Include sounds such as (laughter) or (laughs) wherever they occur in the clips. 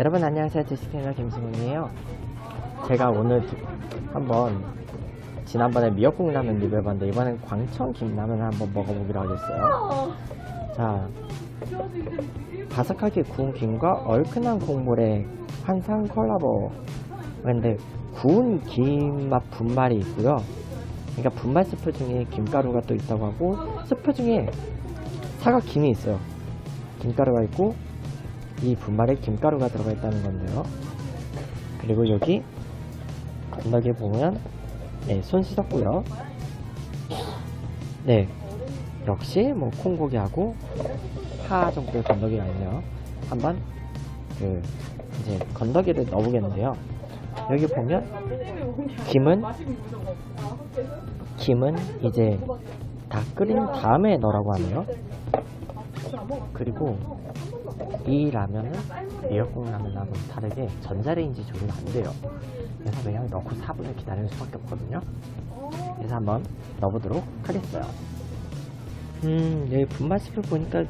여러분 안녕하세요. 디스테이너 김승훈이에요. 제가 오늘 두- 한번 지난번에 미역국 라면 리뷰해봤는데 이번엔 광천 김라면을 한번 먹어보기로 하겠어요. 자 바삭하게 구운 김과 얼큰한 국물의 환상 콜라보. 근데 구운 김맛 분말이 있고요. 그러니까 분말 스프 중에 김가루가 또 있다고 하고 스프 중에 사과 김이 있어요. 김가루가 있고 이 분말에 김가루가 들어가 있다는 건데요. 그리고 여기 건더기에 보면 네, 손 씻었고요. 네, 역시 뭐 콩고기하고 파 정도의 건더기가 있네요. 한번 그 이제 건더기를 넣어보겠는데요. 여기 보면 김은 김은 이제 다 끓인 다음에 넣으라고 하네요. 그리고 이 라면은 미역국 라면하고 다르게 전자레인지 조리가 안 돼요. 그래서 그냥 넣고 4분을 기다리는 수밖에 없거든요. 그래서 한번 넣어보도록 하겠어요. 음, 여기 분말식을 보니까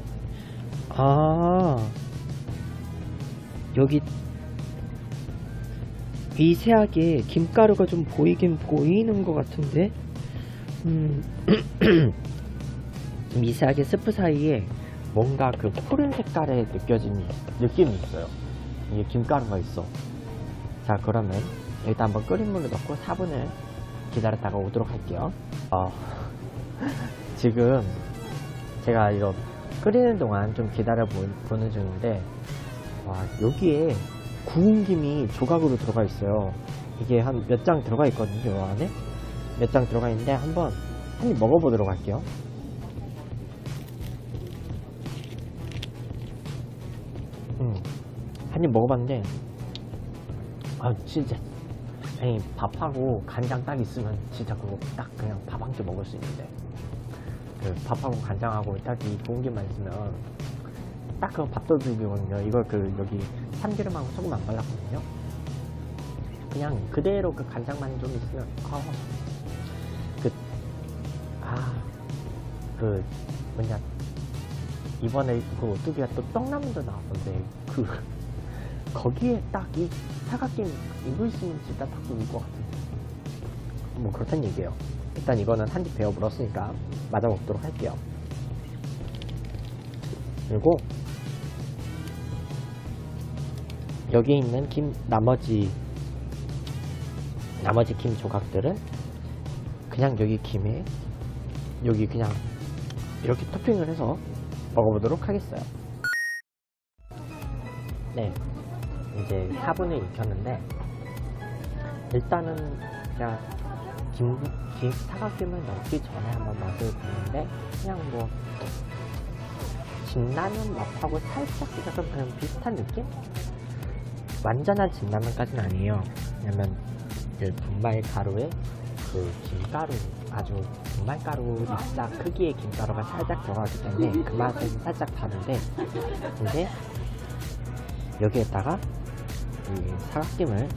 아 여기 미세하게 김가루가 좀 보이긴 보이는 것 같은데 음 (clears throat) 미세하게 스프 사이에 뭔가 그 푸른 색깔의 느껴짐이 느낌이 있어요. 이게 김가루가 있어. 자 그러면 일단 한번 끓인 물을 넣고 4분을 기다렸다가 오도록 할게요. 어, (laughs) 지금 제가 이거 끓이는 동안 좀 기다려 보, 보는 중인데 와 여기에 구운 김이 조각으로 들어가 있어요. 이게 한 몇 장 들어가 있거든요. 요 안에 몇 장 들어가 있는데 한번 한입 먹어보도록 할게요. 음, 한입 먹어봤는데, 아, 진짜. 아니, 밥하고 간장 딱 있으면 진짜 그거 딱 그냥 밥 한 끼 먹을 수 있는데, 그 밥하고 간장하고 딱이 고기만 있으면, 딱 그 밥도둑이거든요. 이걸 그, 여기 참기름하고 소금 안 발랐거든요. 그냥 그대로 그 간장만 좀 있으면, 아, 그, 아, 그, 뭐냐, 이번에 그 오뚜기가 또 떡라면도 나왔던데 그 (laughs) 거기에 딱 이 사각김 있으면 진짜 딱 좋을 것 같은데 뭐 그렇단 얘기예요. 일단 이거는 한 입 베어 물었으니까 맞아 먹도록 할게요. 그리고 여기 있는 김 나머지 나머지 김 조각들은 그냥 여기 김에 여기 그냥 이렇게 토핑을 해서 먹어보도록 하겠어요. 네, 이제 4분을 익혔는데 일단은 그냥 김, 김 사각김을 넣기 전에 한번 맛을 봤는데 그냥 뭐 진라면 맛하고 살짝 약간 그냥 비슷한 느낌? 완전한 진라면까지는 아니에요. 왜냐면 그 분말 가루에 그 김가루 아주 분말가루 입자 크기의 김가루가 살짝 들어가기 때문에 그 맛은 살짝 다른데 이제 여기에다가 이 사각김을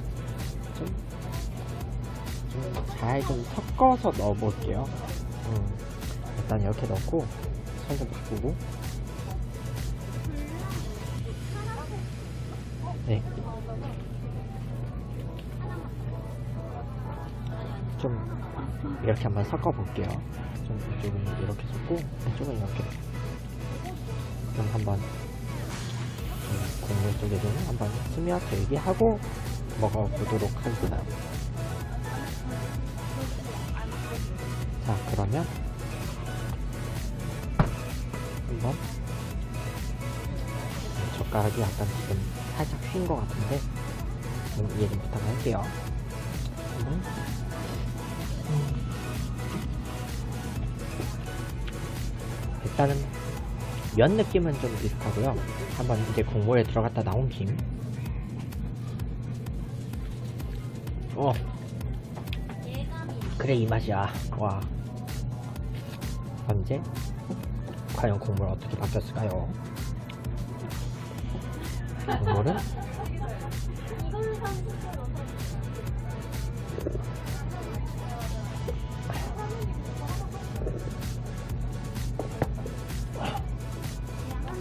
좀잘좀 섞어서 넣어볼게요. 음, 일단 이렇게 넣고 손 좀 바꾸고 네. 좀 이렇게 한번 섞어 볼게요. 좀 이쪽은 이렇게 섞고 이쪽은 이렇게 좀 한번 좀 국물 속에 좀 한번 스며들게 하고 먹어보도록 하겠습니다. 자 그러면 한번 젓가락이 약간 지금 살짝 휜 것 같은데 좀 이해 좀 부탁할게요. 음. 일단은 면 느낌은 좀 비슷하고요. 한번 이제 국물에 들어갔다 나온 김. 어. 그래 이 맛이야. 와. 언제? 과연 국물 어떻게 바뀌었을까요? 국물은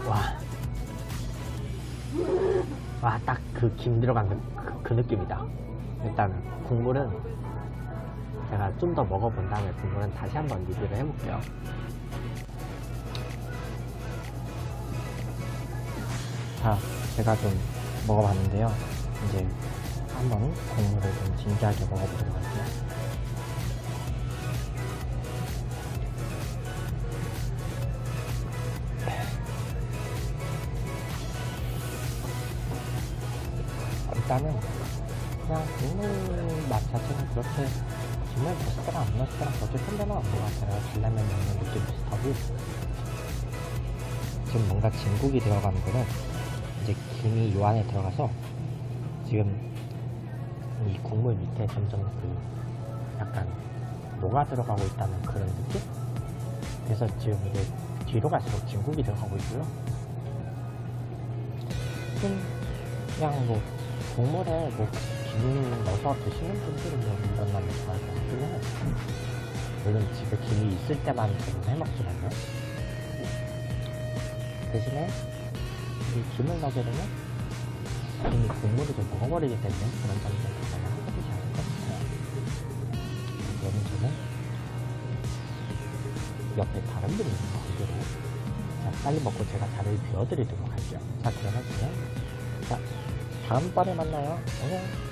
와. 와, 딱 그 김 들어간 그, 그, 그 느낌이다. 일단은 국물은 제가 좀 더 먹어본 다음에 국물은 다시 한번 리뷰를 해볼게요. 자, 제가 좀 먹어봤는데요. 이제 한번 국물을 좀 진지하게 먹어보도록 할게요. 일단은 그냥 국물 맛 자체는 그렇게 넣을 때랑 안 때랑 그렇게 큰 변화는 없는 것 같아요. 달라면 먹는 느낌 비슷하고 지금 뭔가 진국이 들어가는 거는 이제 김이 요 안에 들어가서 지금 이 국물 밑에 점점 그 약간 녹아 들어가고 있다는 그런 느낌? 그래서 지금 이제 뒤로 갈수록 진국이 들어가고 있고요. 좀 그냥 뭐 국물에 뭐 김 넣어서 드시는 분들은 뭐 이런 맛을 좋아할 것 같긴 해요. 물론 집에 김이 있을 때만 좀 해먹지만요. 대신에 이 김을 넣게 되면 이미 국물을 좀 먹어버리기 때문에 그런 점이 좀 영향을 하지 않을 것 같아요. 그러면 저는 옆에 다른 분이 있는 관계로 자, 빨리 먹고 제가 자리를 비워드리도록 할게요. 자, 그러면 그냥 자, 다음번에 만나요. 안녕.